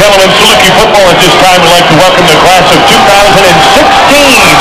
gentlemen, Saluki football at this time would like to welcome the class of 2016.